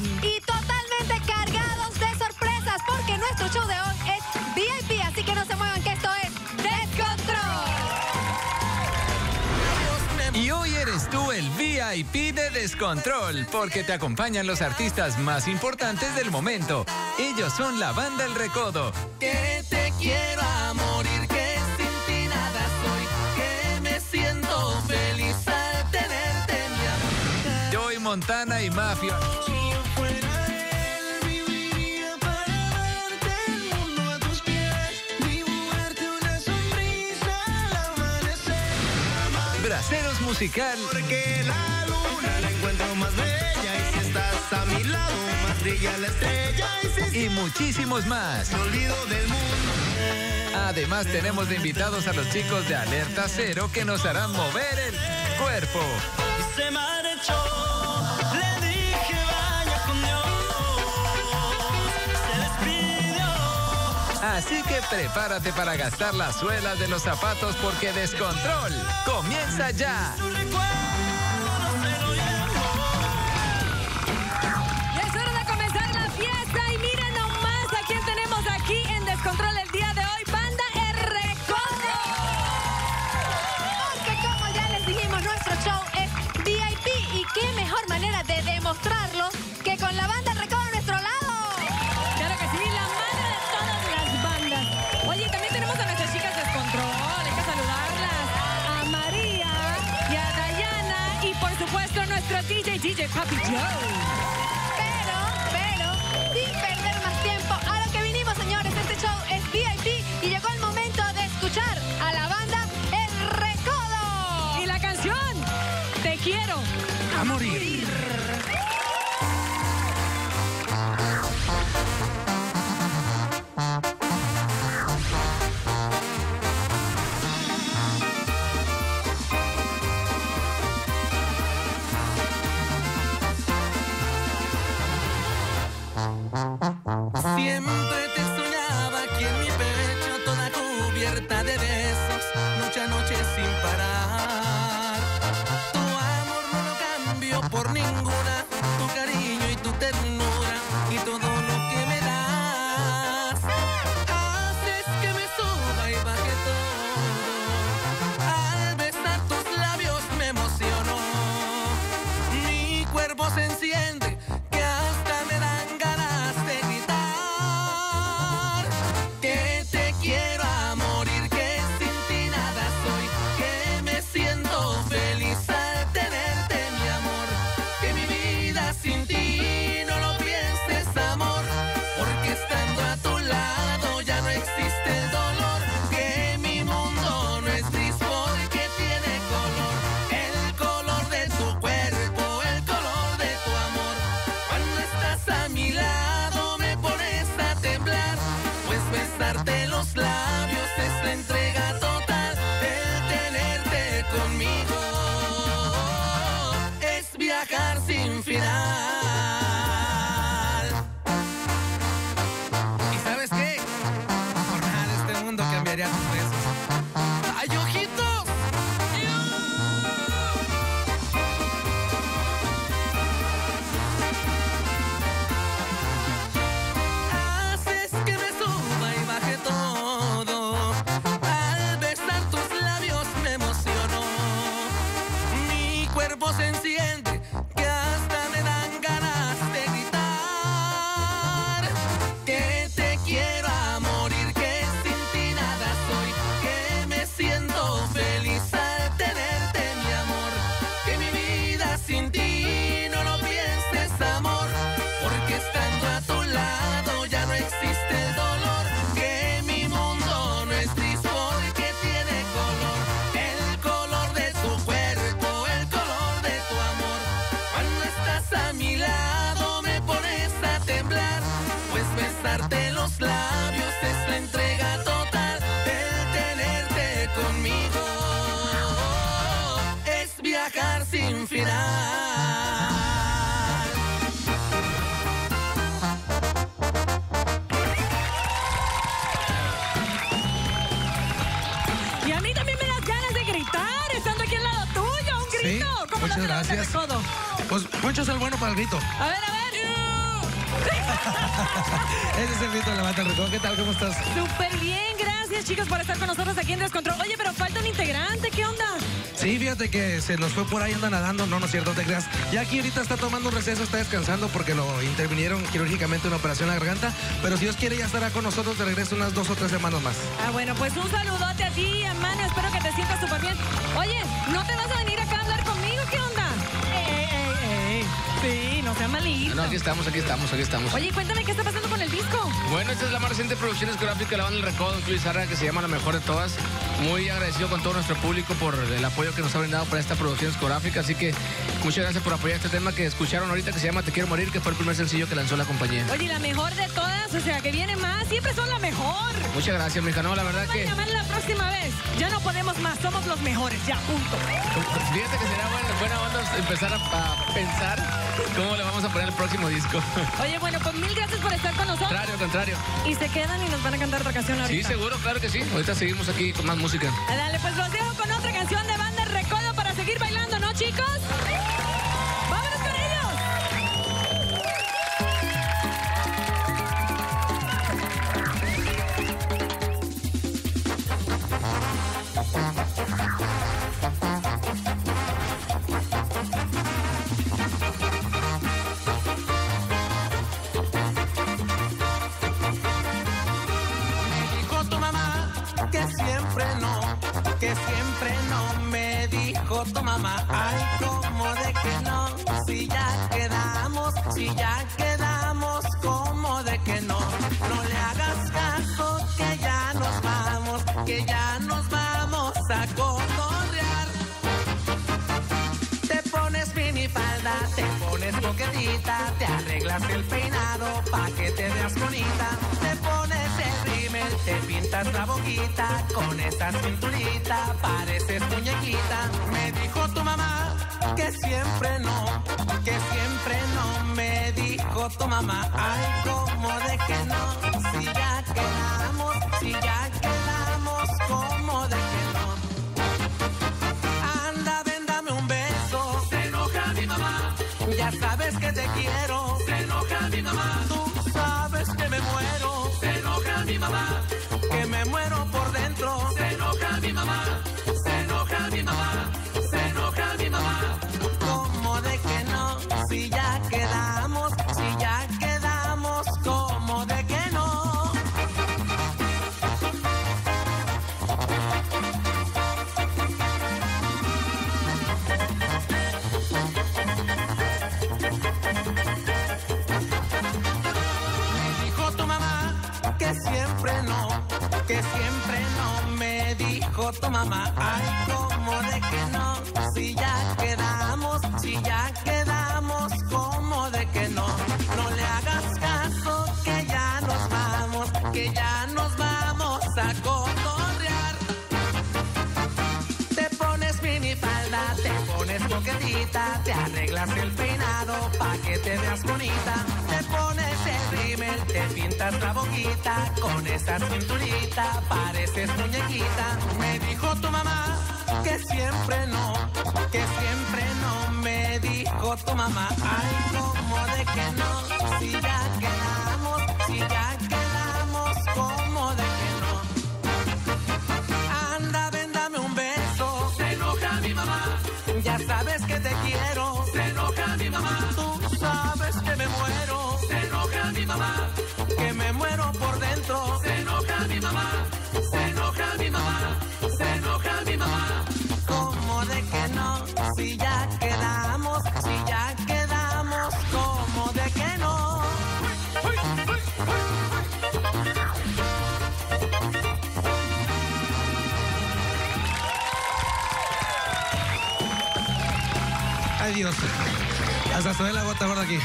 Y totalmente cargados de sorpresas, porque nuestro show de hoy es VIP, así que no se muevan que esto es Descontrol. Y hoy eres tú el VIP de Descontrol, porque te acompañan los artistas más importantes del momento. Ellos son la banda El Recodo. Que te quiero a morir, que sin ti nada soy, que me siento feliz al tenerte, mi amor. Joy Montana y Mafia. musical. Porque la luna la encuentro más bella y si estás a mi lado, más brilla la estrella y, si y muchísimos más. olvido del mundo. Además tenemos de invitados a los chicos de Alerta Cero que nos harán mover el cuerpo. Y se marchó. Así que prepárate para gastar las suelas de los zapatos porque descontrol comienza ya. DJ Papi Joe. Pero, pero, sin perder más tiempo, a lo que vinimos, señores, este show es VIP y llegó el momento de escuchar a la banda El Recodo. Y la canción, Te quiero a morir. Siempre te soñaba aquí en mi pecho, toda cubierta de besos, noche a noche sin parar. Tu amor no lo cambio por ninguna. Poncho es el bueno para el grito. A ver, a ver. Ese es el grito de Levanta el ¿Qué tal? ¿Cómo estás? Súper bien, gracias chicos por estar con nosotros aquí en Descontrol. Oye, pero falta un integrante, ¿qué onda? Sí, fíjate que se nos fue por ahí, anda nadando. No, no es cierto, te creas. Ya aquí ahorita está tomando un receso, está descansando porque lo intervinieron quirúrgicamente una operación a la garganta. Pero si Dios quiere, ya estará con nosotros de regreso unas dos o tres semanas más. Ah, bueno, pues un saludote a ti, hermano. Espero que te sientas súper bien. Oye, ¿no te vas a venir no sea malito. No, aquí estamos, aquí estamos, aquí estamos. Oye, cuéntame qué está pasando con el disco. Bueno, esta es la más reciente producción discográfica de la banda El Recodo, Luis Zarra, que se llama La Mejor de Todas. Muy agradecido con todo nuestro público por el apoyo que nos ha brindado para esta producción discográfica. Así que muchas gracias por apoyar este tema que escucharon ahorita, que se llama Te Quiero Morir, que fue el primer sencillo que lanzó la compañía. Oye, la mejor de todas, o sea, que viene más, siempre son la mejor. Muchas gracias, mija. No, la verdad que... llamar la próxima vez. Ya no podemos más, somos los mejores, ya, punto. Fíjate que será buena, buena onda empezar a, a pensar cómo le vamos a poner el próximo disco. Oye, bueno, pues mil gracias por estar con nosotros. Contrario, contrario. Y se quedan y nos van a cantar otra canción Sí, ahorita. seguro, claro que sí. Ahorita seguimos aquí con más música. Dale, pues los dejo con otra canción de banda Recodo para seguir bailando, ¿no, chicos? El peinado pa' que te veas bonita. Te pones el rímel, te pintas la boquita, con esa cinturita pareces muñequita. Me dijo tu mamá que siempre no, que siempre no. Me dijo tu mamá, ay, como de que no, si ya quedamos, enoja mi mamá. Tú sabes que me muero. Se enoja mi mamá. Que me muero Me dijo tu coquetita, te arreglas el peinado pa' que te veas bonita. Te pones el rímel, te pintas la boquita, con esa cinturita pareces muñequita. Me dijo tu mamá que siempre no, que siempre no. Me dijo tu mamá, ay, como de que no, si ya quedamos, Se enoja mi mamá. Se enoja mi mamá. Se enoja mi mamá. ¿Cómo de que no? Si ya quedamos. Si ya quedamos. ¿Cómo de que no? Ay, Hasta suena la gota gorda aquí.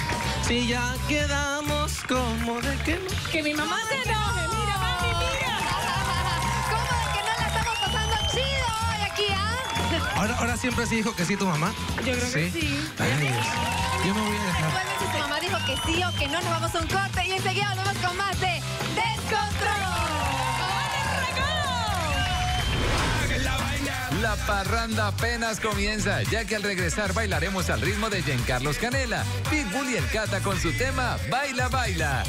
Si ya quedamos como de que no. Que mi mamá se enoje, mira, mami, mira. ¿Cómo de que no la estamos pasando chido hoy aquí, ah? Ahora, ahora siempre sí dijo que sí tu mamá. Yo creo que sí. Ay, Dios. Yo me voy a dejar. Recuerden si tu mamá dijo que sí o que no, nos vamos a un corte y enseguida volvemos con más de La parranda apenas comienza, ya que al regresar bailaremos al ritmo de Giancarlos Canela, Pitbull y el Cata con su tema Baila, baila.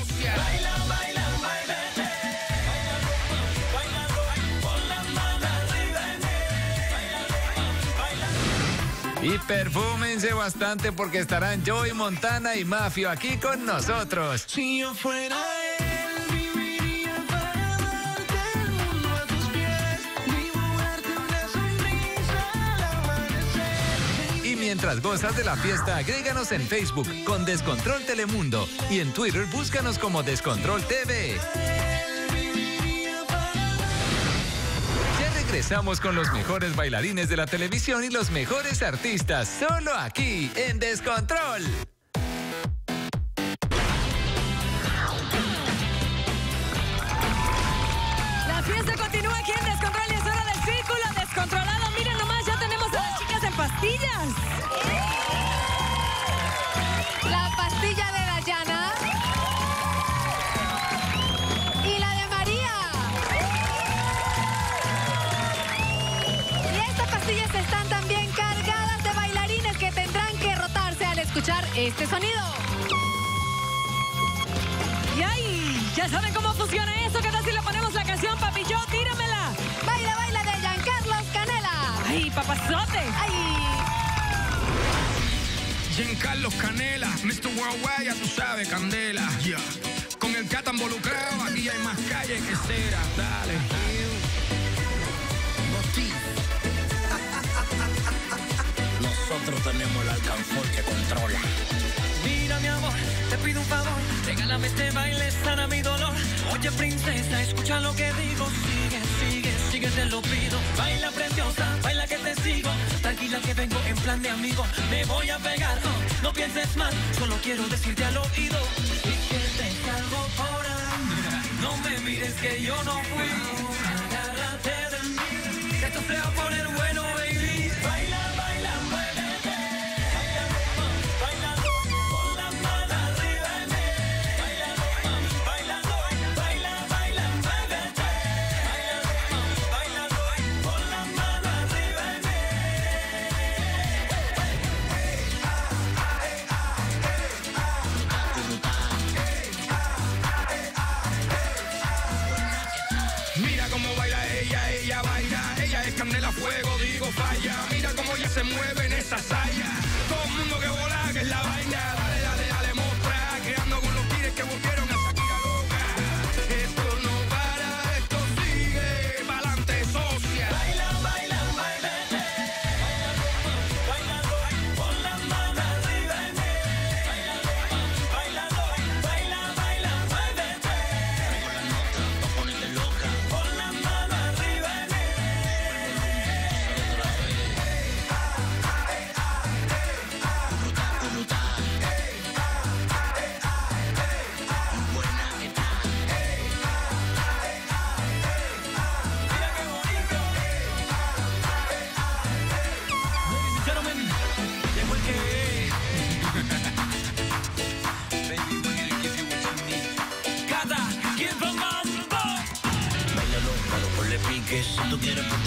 Y perfúmense bastante porque estarán Joey Montana y Mafio aquí con nosotros. Si yo fuera mientras gozas de la fiesta, agréganos en Facebook con Descontrol Telemundo y en Twitter búscanos como Descontrol TV. Ya regresamos con los mejores bailarines de la televisión y los mejores artistas, solo aquí en Descontrol. Este sonido. Y ay, ya saben cómo funciona esto. ¿Qué tal si le ponemos la canción, papi? Yo, tíramela. Baila, baila de Giancarlos Canela. Ay, papazote. Ay. Giancarlos Canela, Mr. Worldwide, ya tú sabes, Candela. Yeah. Con el cata involucrado, aquí hay más calle que cera. Dale. Nosotros tenemos el alcanfor que controla. Mira mi amor, te pido un favor, regálame este baile, sana mi dolor. Oye princesa, escucha lo que digo, sigue, sigue, sigue, te lo pido. Baila preciosa, baila que te sigo, tranquila que vengo en plan de amigo. Me voy a pegar, no pienses mal, solo quiero decirte al oído. Y que te salgo por ahí, no me mires que yo no fui. Se mueve en esa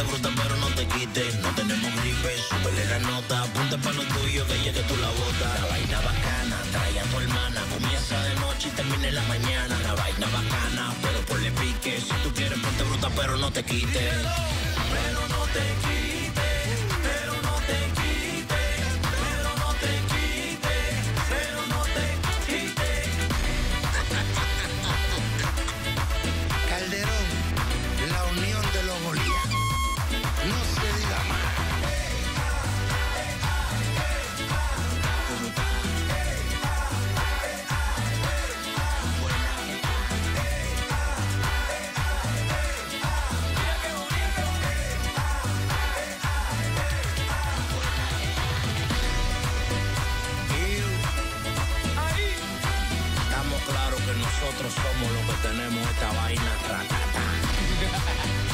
ponte bruta, pero no te quites. No tenemos gripe, súbele la nota. Apunta para lo tuyo, que llegue tú la bota. La vaina bacana, trae a tu hermana. Comienza de noche y termina en la mañana. La vaina bacana, pero ponle pique. Si tú quieres, ponte bruta, pero no te quites. Nosotros somos los que tenemos esta vaina tratata.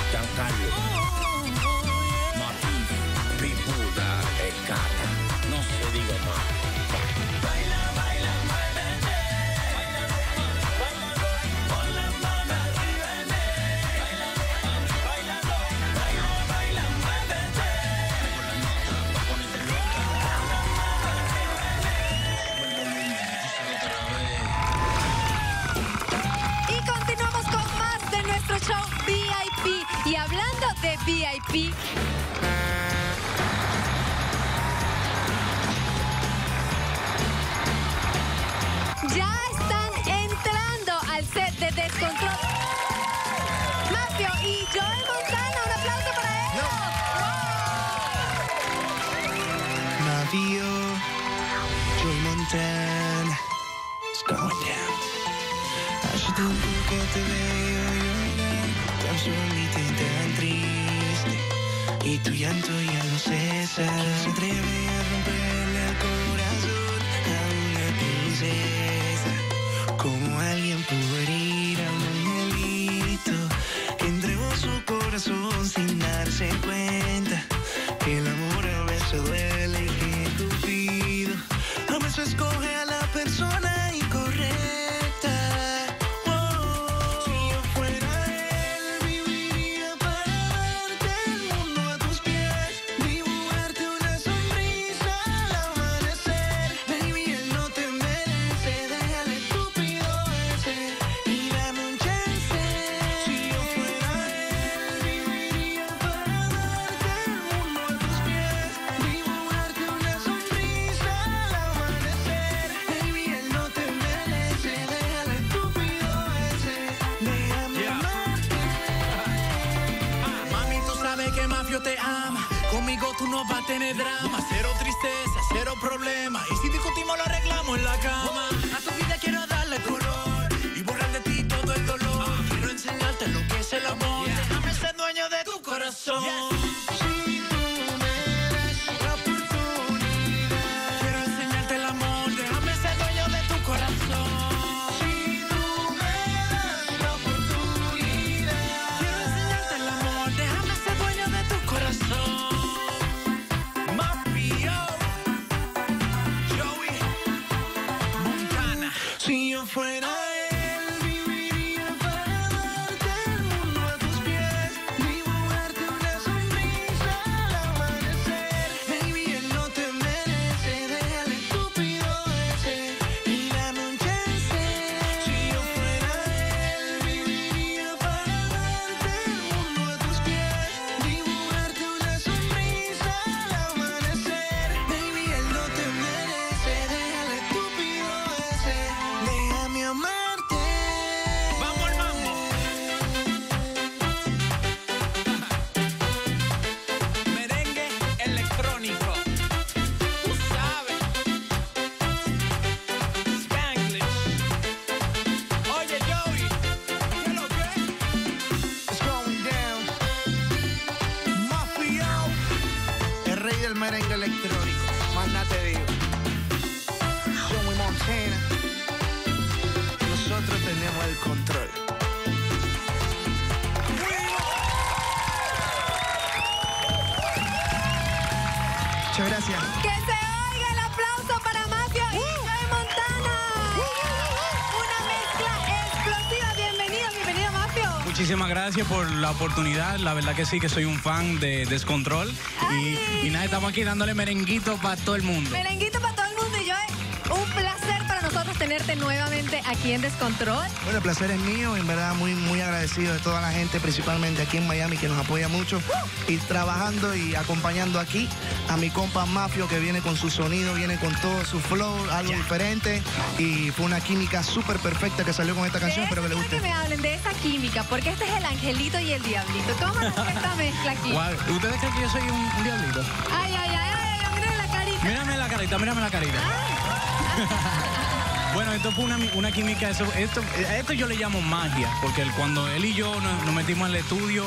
Giancarlo, Mati, Pipuda, Escata. No se diga más. VIP, ya están entrando al set de Descontrol. Mafio y Joel Montana, un aplauso para ellos. Mafio, Joy Montana, it's going down. Hace tiempo que te veo llorar, tan llanto ya no cesa. ¿Quién se atreve merengue electrónico. Más nada te digo. Montana. Muchísimas gracias por la oportunidad. La verdad que sí, que soy un fan de Descontrol. Y, y nada, estamos aquí dándole merenguito para todo el mundo. Merenguito para todo el mundo y Joel, un placer para nosotros tenerte nuevamente aquí en Descontrol. Bueno, el placer es mío, en verdad muy muy agradecido de toda la gente, principalmente aquí en Miami, que nos apoya mucho. Y trabajando y acompañando aquí a mi compa Mafio, que viene con su sonido, viene con todo su flow, algo diferente. Y fue una química súper perfecta que salió con esta canción, espero que le quiero guste. que me hablen de esa química, porque este es el angelito y el diablito. ¿Cómo nació esta mezcla aquí? ¿Ustedes creen que yo soy un, un diablito? Ay, ay, ay, ay, ay, miren la carita. Mírame la carita, mírame la carita. Bueno, esto fue una, una química, eso, esto, esto yo le llamo magia, porque el- cuando él y yo nos, nos metimos el estudio,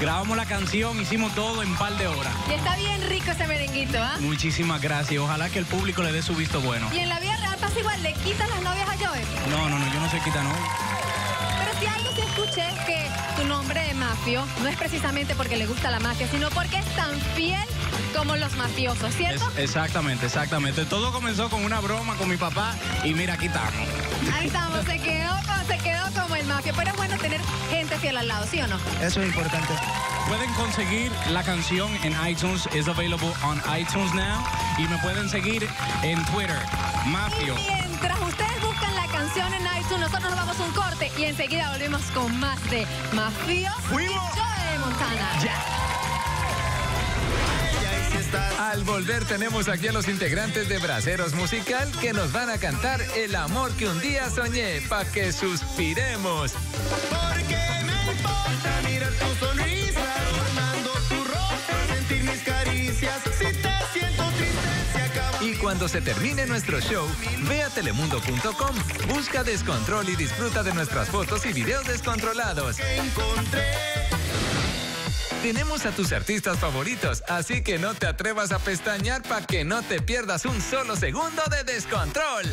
grabamos la canción, hicimos todo en un par de horas. Y está bien rico ese merenguito, ¿ah? Muchísimas gracias, ojalá que el público le dé su visto bueno. Y en la vida real pasa igual, le quitan las novias a Joel. No, no, no, yo no soy quitano. Pero si algo sí escuché es que tu nombre de mafio no es precisamente porque le gusta la mafia, sino porque es tan fiel como los mafiosos, ¿cierto? Es- exactamente, exactamente. Todo comenzó con una broma con mi papá y mira, aquí estamos. Ahí estamos, se quedó, se quedó como el mafia. Pero es bueno tener gente fiel al lado, ¿sí o no? Eso es importante. Pueden conseguir la canción en iTunes, is available on iTunes now. Y me pueden seguir en Twitter, Mafio. Y mientras ustedes buscan la canción en iTunes, nosotros nos vamos a un corte y enseguida volvemos con más de Mafio Fuimos. y Joe Montana. Al volver tenemos aquí a los integrantes de Braceros Musical que nos van a cantar El amor que un día soñé, pa' que suspiremos. Porque me importa mirar tu sonrisa, adornando tu rostro, sentir mis caricias. Si te siento triste, se acaba. Y cuando se termine nuestro show, ve a telemundo.com, busca Descontrol y disfruta de nuestras fotos y videos descontrolados. Tenemos a tus artistas favoritos, así que no te atrevas a pestañear para que no te pierdas un solo segundo de descontrol.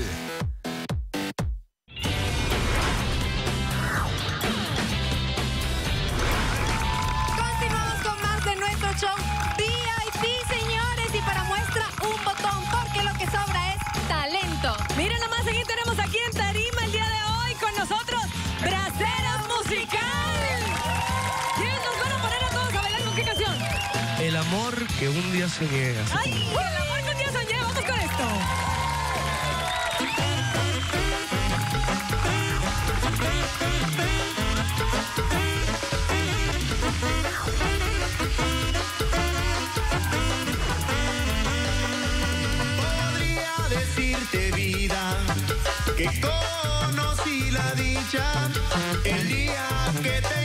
Día soñé. así ¡Ay! El amor. Vamos con esto. Que conocí la dicha el día que te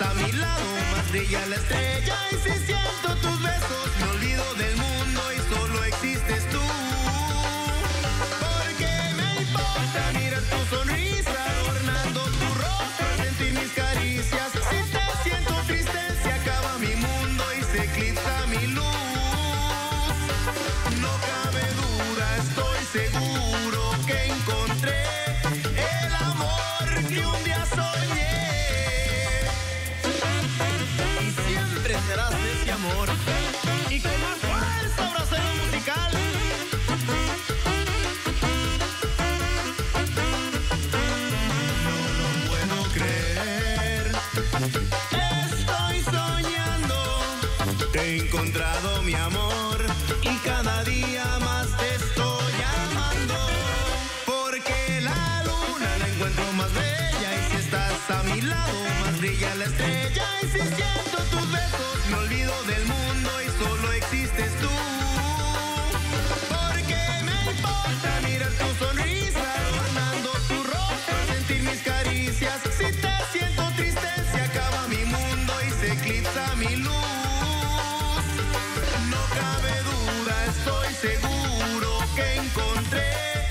a mi lado más brilla la estrella. Y si siento tus serás ese amor. Brilla la estrella y si siento tus besos me olvido del mundo y solo existes tú. Porque me importa mirar tu sonrisa adornando tu rostro, sentir mis caricias. Si te siento triste se acaba mi mundo y se eclipsa mi luz. No cabe duda, estoy seguro que encontré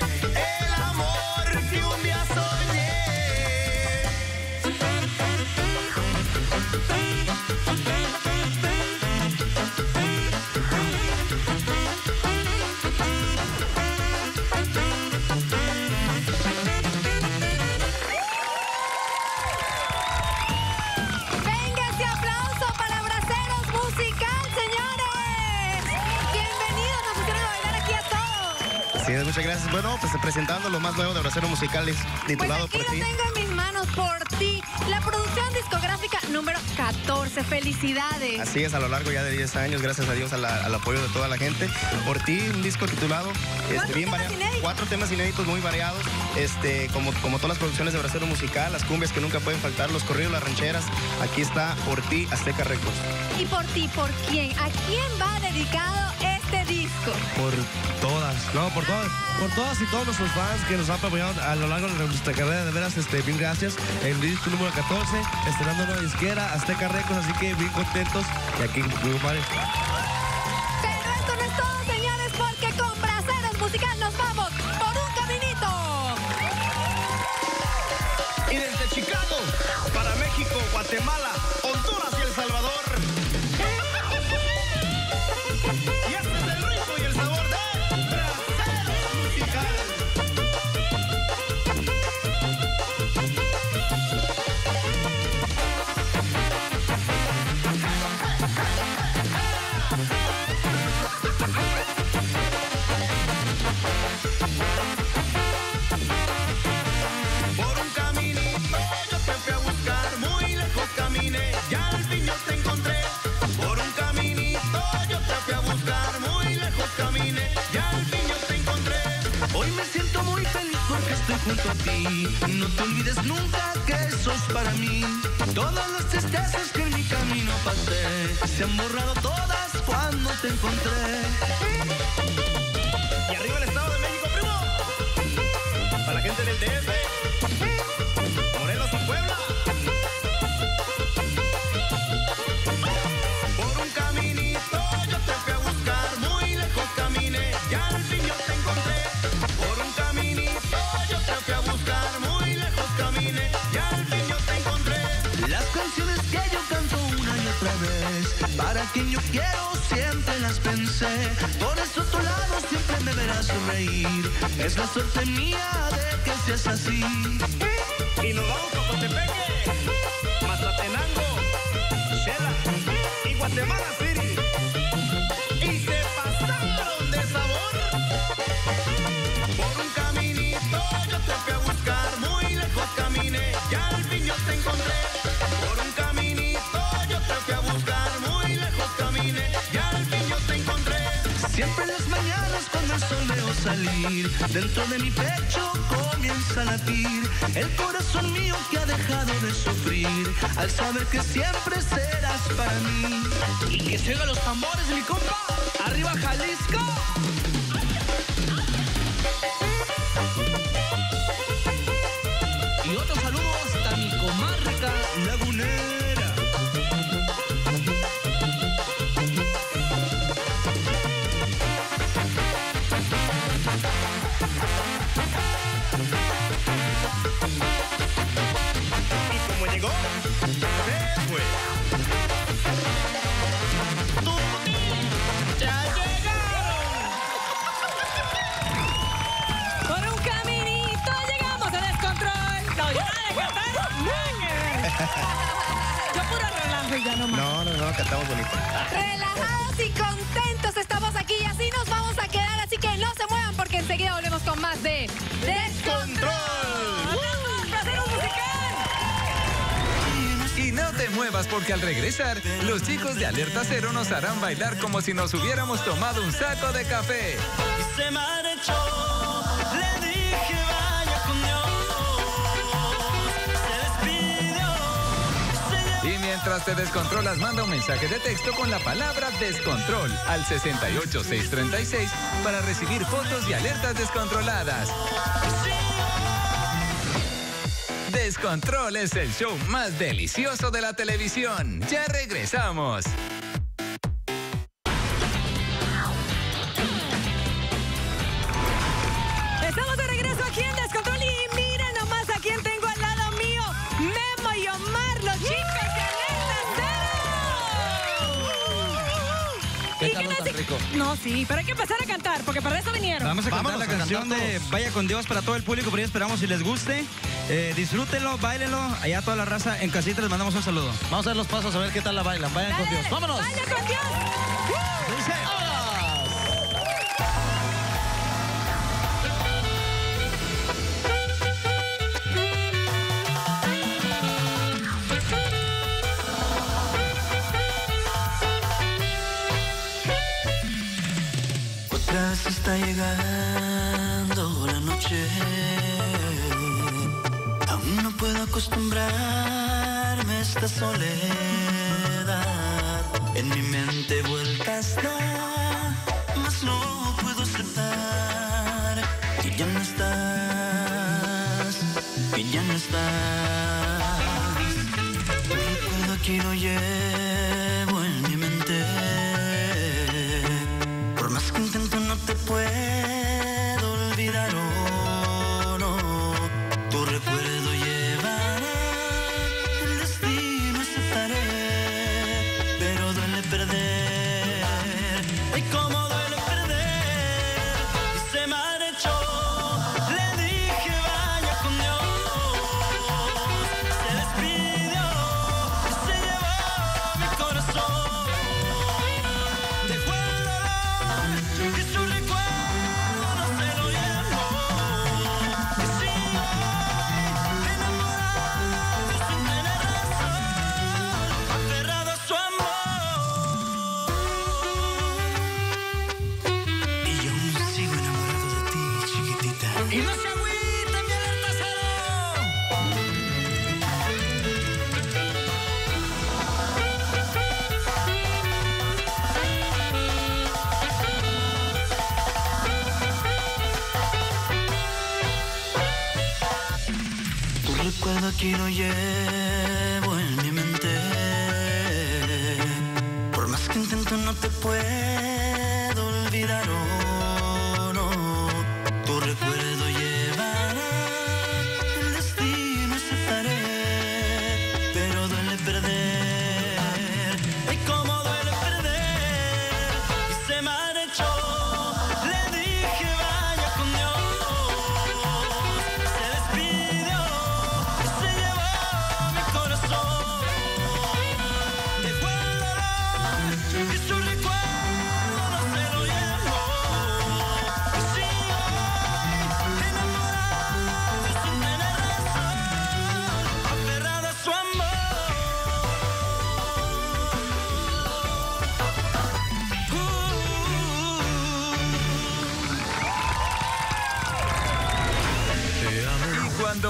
Bueno, pues presentando lo más nuevo de Bracero Musicales, titulado Pues aquí por lo ti. tengo en mis manos por ti. La producción discográfica número 14. Felicidades. Así es, a lo largo ya de 10 años, gracias a Dios a la- al apoyo de toda la gente. Por ti, un disco titulado este, ¿Cuántos bien variado. Cuatro temas inéditos muy variados, este, como, como todas las producciones de Bracero Musical, las cumbias que nunca pueden faltar, los corridos, las rancheras. Aquí está Por ti, Azteca Records. Y por ti, ¿por quién? ¿A quién va dedicado disco? Por todas, no, por todas, por todas y todos nuestros fans que nos han apoyado a lo largo de nuestra carrera, de veras, este, bien gracias. El disco número 14, estrenando una disquera, Azteca Records, así que bien contentos. Y aquí, muy padre. Pero esto no es todo, señores, porque con Braceros Musical nos vamos por un caminito. Y desde Chicago para México, Guatemala, Honduras y El Salvador. Junto a ti. No te olvides nunca que sos para mí. Todas las tristezas que en mi camino pasé se han borrado todas cuando te encontré. Y arriba el Estado de México, primo. Para la gente del DF. Yo quiero siempre las pensé. Por eso a tu lado siempre me verás sonreír. Es la suerte mía de que seas así. Y nos vamos a cuando el sol veo salir, dentro de mi pecho comienza a latir el corazón mío que ha dejado de sufrir al saber que siempre serás para mí. Y que se los tambores, mi compa. Arriba Jalisco. No, no, no, cantamos bonito. Relajados y contentos estamos aquí y así nos vamos a quedar, así que no se muevan porque enseguida volvemos con más de Descontrol. ¡Hablamos, Bracero musical! Y no te muevas porque al regresar, los chicos de Alerta Cero nos harán bailar como si nos hubiéramos tomado un saco de café. Y se marchó, le dije mientras te descontrolas, manda un mensaje de texto con la palabra descontrol al 68636 para recibir fotos y alertas descontroladas. Descontrol es el show más delicioso de la televisión. Ya regresamos. Sí, pero hay que empezar a cantar porque para eso vinieron. Vamos a cantar Vámonos la a canción cantar de. Vaya con Dios para todo el público, por ahí esperamos si les guste. Eh, disfrútenlo, bailenlo. Allá toda la raza en casita les mandamos un saludo. Vamos a ver los pasos a ver qué tal la bailan. Vayan con Dios. dale. ¡Vámonos! ¡Vaya con Dios! Está llegando la noche. Aún no puedo acostumbrarme a esta soledad. En mi mente vuelta está, mas no puedo aceptar que ya no estás, que ya no estás. Recuerdo aquí lo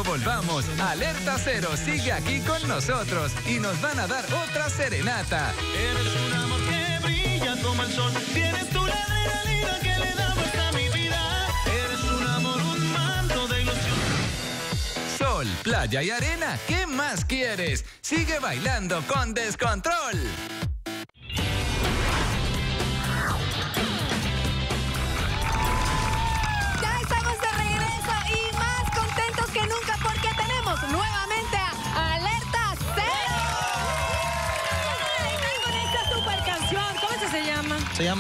cuando volvamos, Alerta Cero sigue aquí con nosotros y nos van a dar otra serenata. Eres un amor que brilla como el sol. Tienes tu la adrenalina que le da vuelta a mi vida. Eres un amor, un manto de ilusión. Sol, playa y arena, ¿qué más quieres? Sigue bailando con descontrol.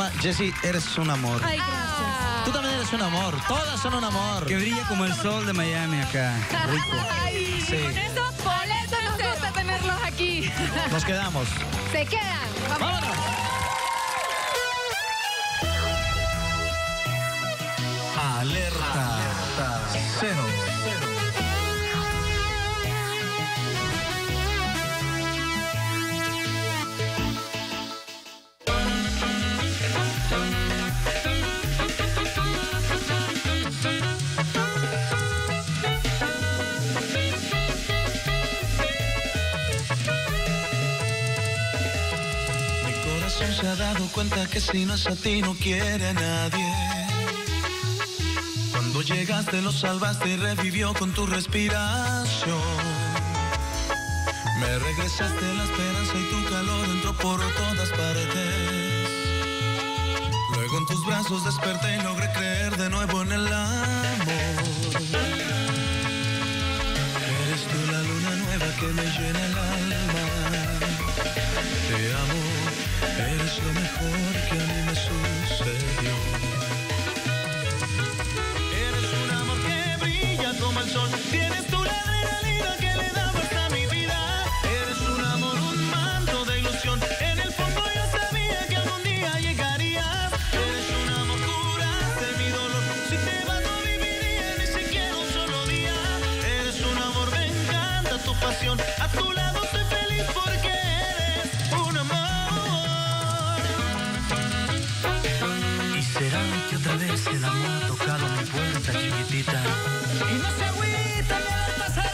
Llama? Jesse, eres un amor. Ay, gracias. Tú también eres un amor. Todas son un amor. Que brilla como el sol de Miami acá. Rico. Ay, Sí. con eso, por eso nos gusta tenerlos aquí. Nos quedamos. Se quedan. Vamos. ¡Vámonos! Alerta. Cero. Mi cuenta que si no es a ti no quiere a nadie. Cuando llegaste lo salvaste y revivió con tu respiración. Me regresaste la esperanza y tu calor entró por todas paredes. Luego en tus brazos desperté y logré creer de nuevo en el amor. Eres tú la luna nueva que me llena el alma. Te amo, eres lo mejor que a mí me sucedió. Eres un amor que brilla como el sol. Tienes tú la adrenalina que le da vuelta a mi vida. Eres un amor, un manto de ilusión. En el fondo yo sabía que algún día llegarías. Eres un amor, curaste mi dolor. Si te vas no viviría ni siquiera un solo día. Eres un amor, me encanta tu pasión. A tu lado Y no se agüita de alta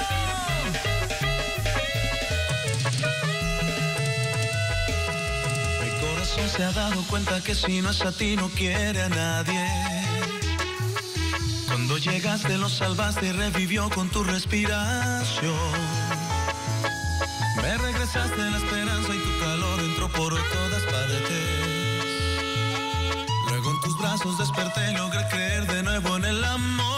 Mi corazón se ha dado cuenta que si no es a ti no quiere a nadie. Cuando llegaste lo salvaste y revivió con tu respiración. Me regresaste la esperanza y tu calor entró por todas partes. Luego en tus brazos desperté y logré creer de nuevo en el amor.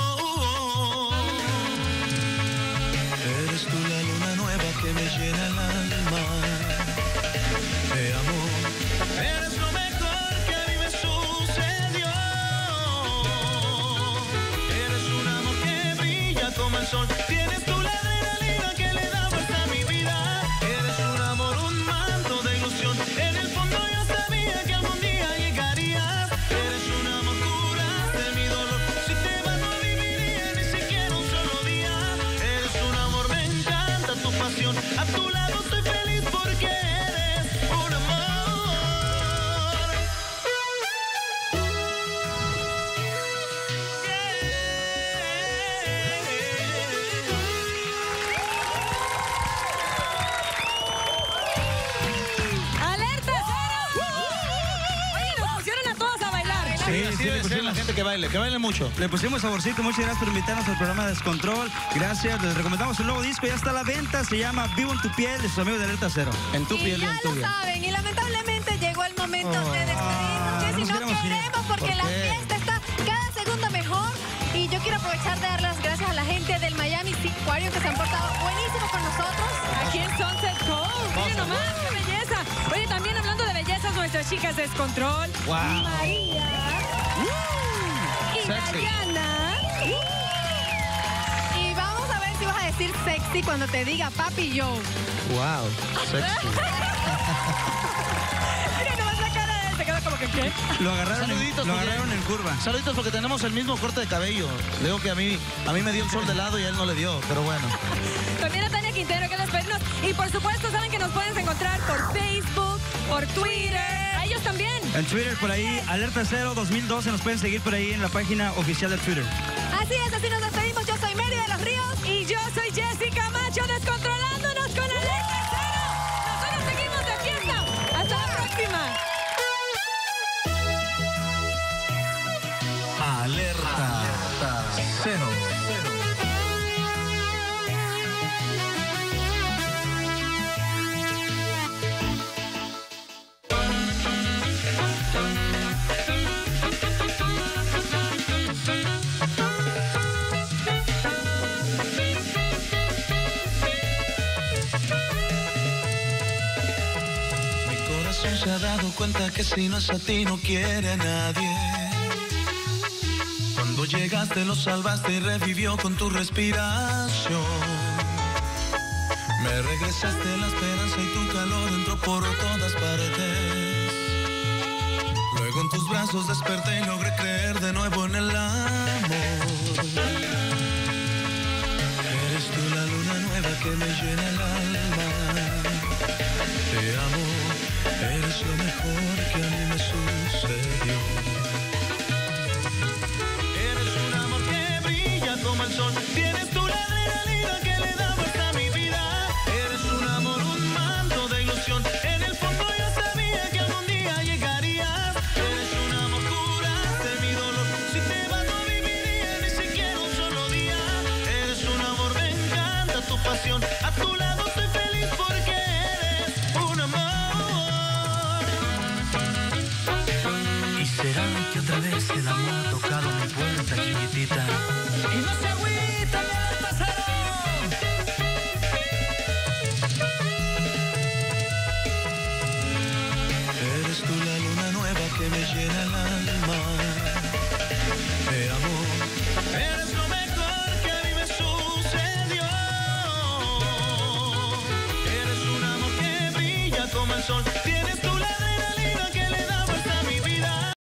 Que me llena baile, que baile mucho. Le pusimos saborcito, muchas gracias por invitarnos al programa Descontrol. Gracias, les recomendamos un nuevo disco, ya está a la venta, se llama Vivo en tu piel, de sus amigos de Alerta Cero. En tu Y piel ya en tu lo piel. saben, y lamentablemente llegó el momento Oh. de despedirnos, que si no queremos porque ¿Por la fiesta está cada segundo mejor. Y yo quiero aprovechar de dar las gracias a la gente del Miami Aquarium que se han portado buenísimo con nosotros. Aquí en Sunset Cove. Miren nomás, qué belleza. Oye, también hablando de bellezas, nuestras chicas Descontrol. Wow. María. Sexy. Dayana. Y vamos a ver si vas a decir sexy cuando te diga papi yo. Wow. Sexy. Miren nomás la cara de él, se queda como que ¿qué? Lo agarraron, Saluditos, en, lo agarraron en curva. Saluditos porque tenemos el mismo corte de cabello. Digo que a mí, a mí me dio el sol de lado y a él no le dio, pero bueno. También a Tania Quintero, que despedirnos. Y por supuesto, saben que nos pueden encontrar por Facebook, por Twitter. A ellos también. En Twitter, por ahí, Alerta Cero 2012, nos pueden seguir por ahí en la página oficial de Twitter. Así es, así nos despedimos. Yo soy Mary de los Ríos. Y yo soy Jessica Macho, descontrolándonos con Alerta cuenta que si no es a ti no quiere a nadie. Cuando llegaste lo salvaste y revivió con tu respiración. Me regresaste la esperanza y tu calor entró por todas partes. Luego en tus brazos desperté y logré creer de nuevo en el